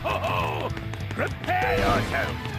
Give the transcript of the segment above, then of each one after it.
Prepare yourself.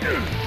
Yeah!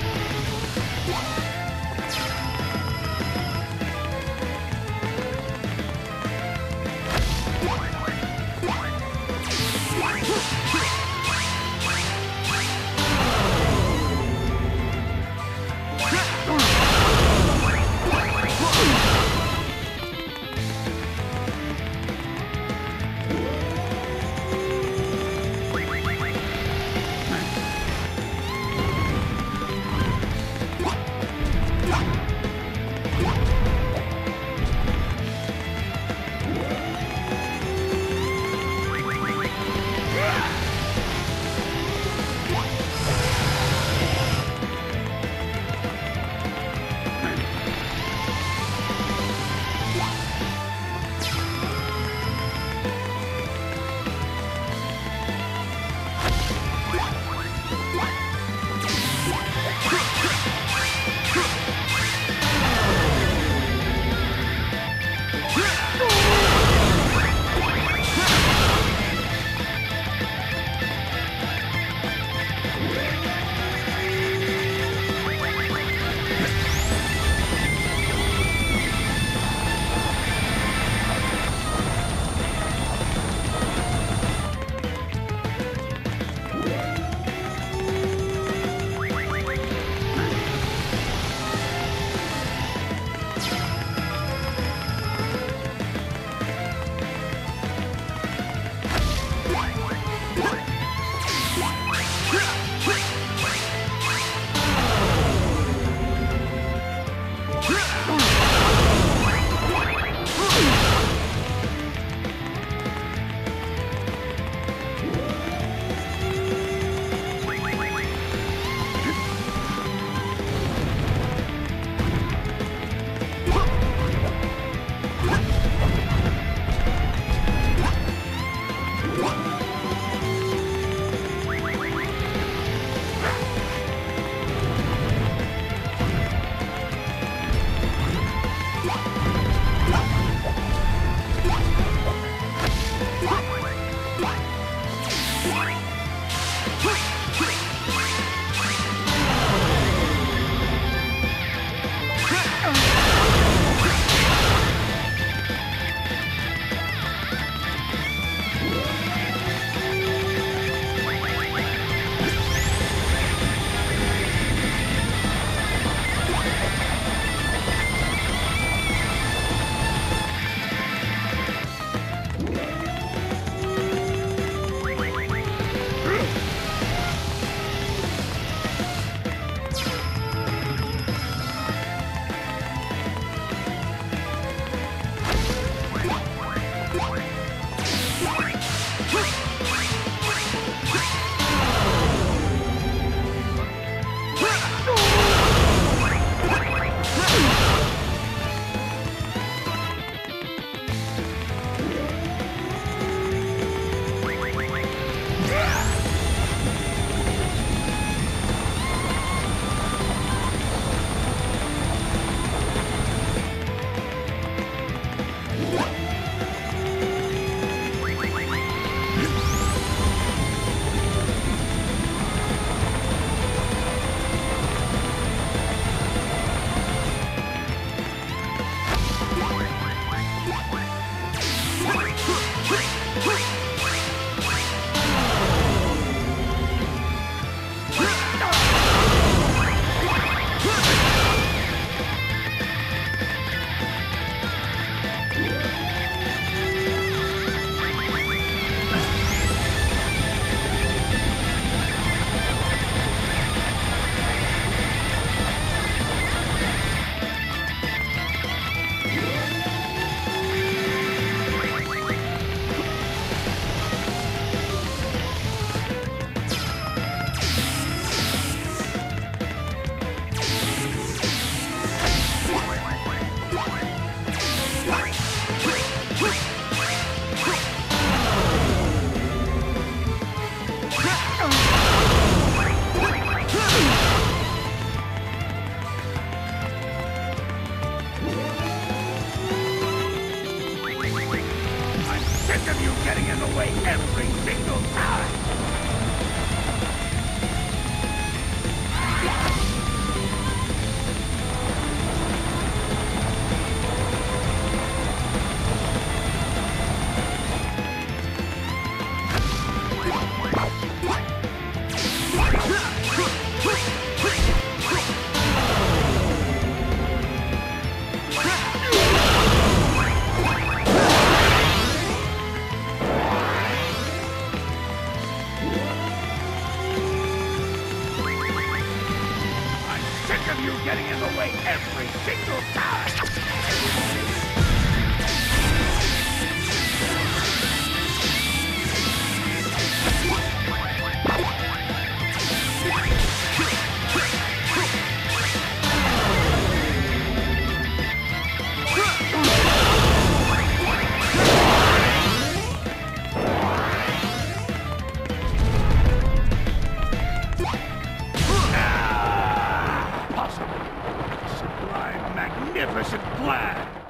哇！Sick of you getting in the way every single time! You getting in the way every single time! Magnificent plan!